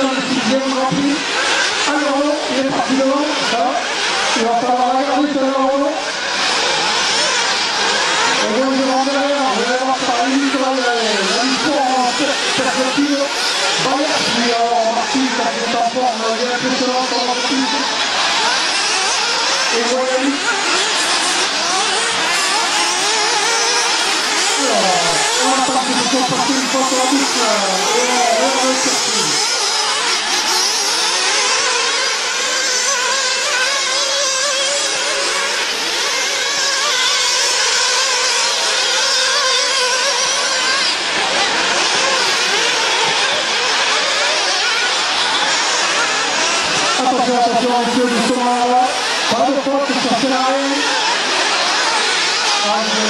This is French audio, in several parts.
bien utilisé aujourd'hui. Un euro, il est parti devant, ça va Il va falloir la garder tout. Et bien, je vais en vous allez voir par la limite, là, la victoire en perspective. Voilà, puis en Martinique, ça fait en forme, il est impressionnant en Martinique. Et voilà, on a parti de son parti une fois sur la bouche.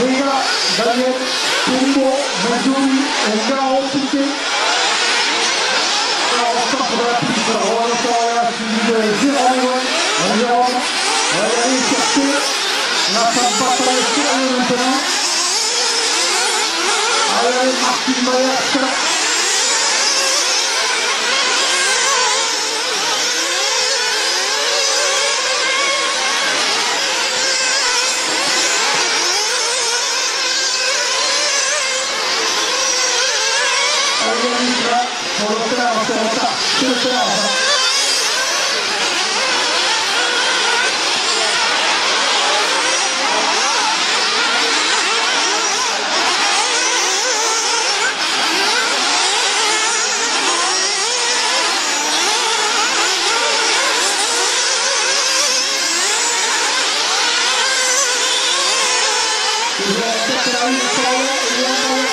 Vega, Daniel, Pombo, Mazoui, Engao, Piquet. Alors on part la on va. On va. Allez, Martin Maillard, Sağlık, sağlık, sağlık,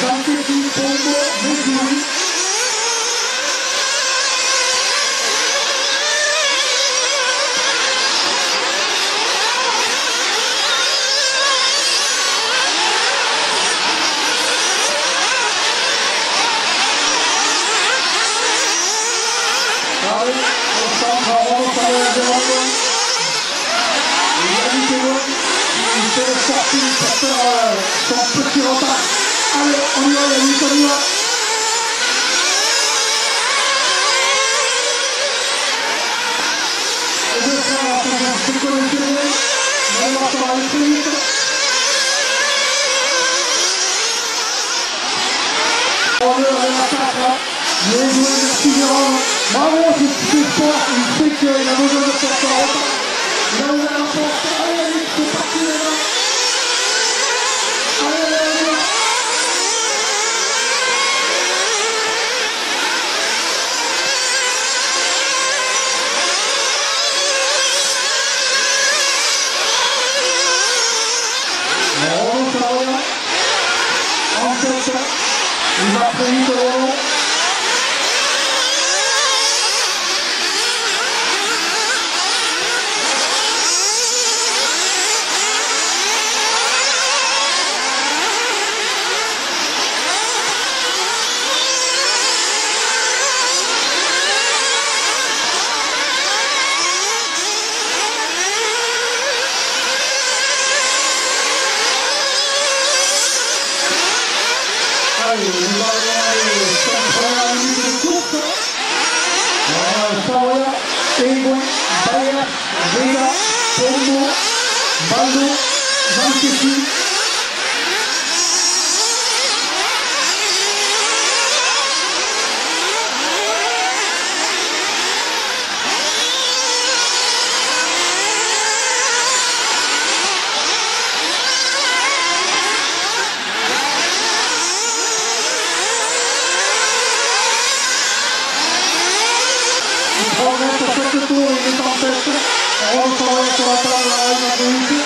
sağlık, sağlık, sağlık, sağlık, sağlık, ton petit repas. Allez, on y va, les amis, on y va. Et faire. On va est la tâche, les joueurs de Bravo, c'est super, il sait qu'il a besoin de faire. nothing, girl. quando já esqueci. Vamos a hacer que tú, mi contexto, vamos a ver por otra lado, la gente.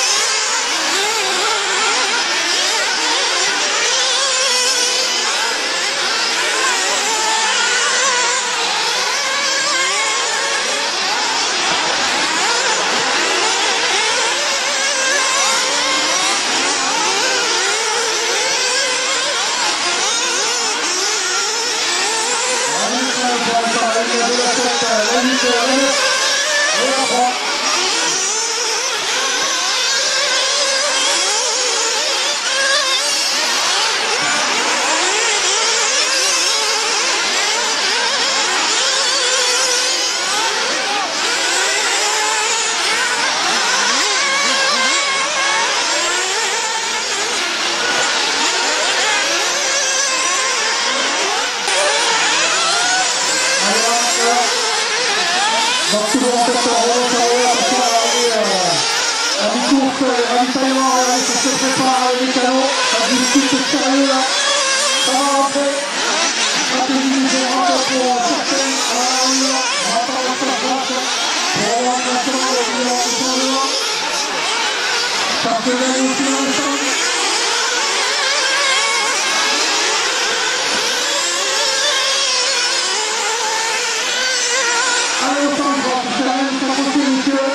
donc euh, ravitaillement, ça se prépare, les canons, la sérieux là, ça va rentrer, stratégie pour alors on y va, on va pas la aussi dans le. Allez, on s'en va, c'est la même, monsieur.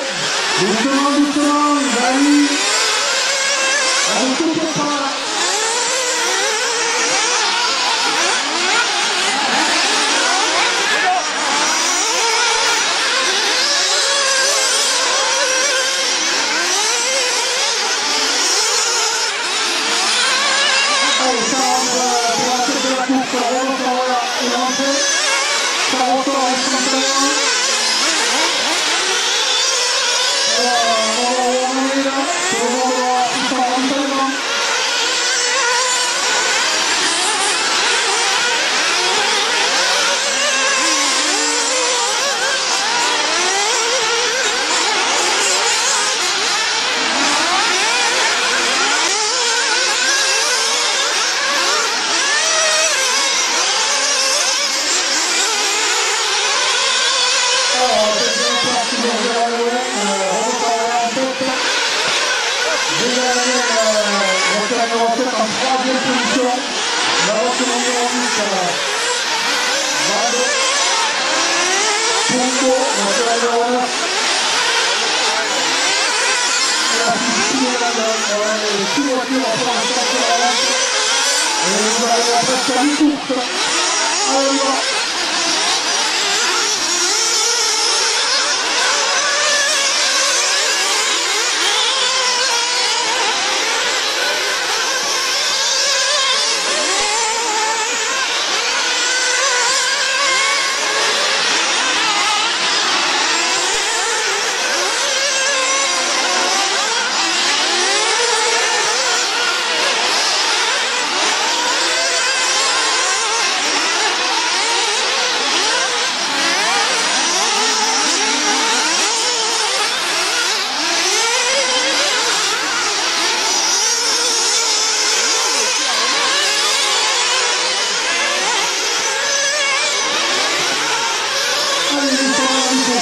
En troisième position. La numéro 10, Vado. Punto, voiture numéro 9. Et la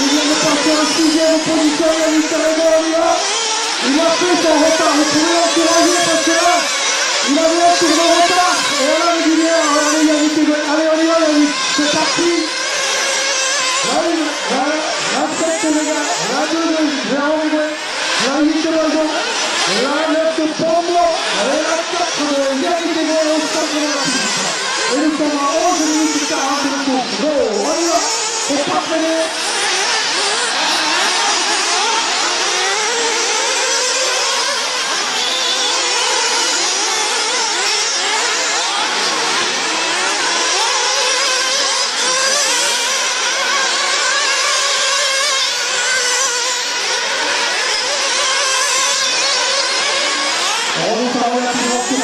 il vient de passer en sixième position, il a mis là. Il a fait son retard, vous pouvez l'encourager parce que là, il avait un tour de retard. Et là, il dit bien, allez, Yannick, allez, on y va, c'est parti. Là, deux, deux, là, on y va. Là, Yannick, le ballon. Là, le pombo. Et quatre, Yannick,